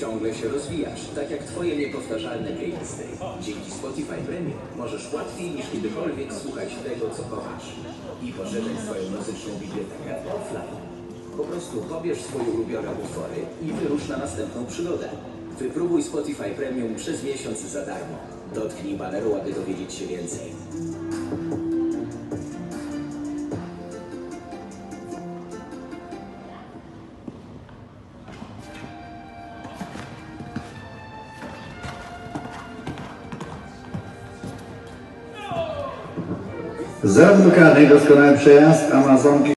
ciągle się rozwijasz, tak jak twoje niepowtarzalne playlisty. Dzięki Spotify Premium możesz łatwiej niż kiedykolwiek słuchać tego, co kochasz i poszerzać swoją muzyczną bibliotekę offline. Po prostu pobierz swoje ulubione utwory i wyrusz na następną przygodę. Wypróbuj Spotify Premium przez miesiąc za darmo. Dotknij baneru, aby dowiedzieć się więcej. Za blokady doskonały przejazd Amazonki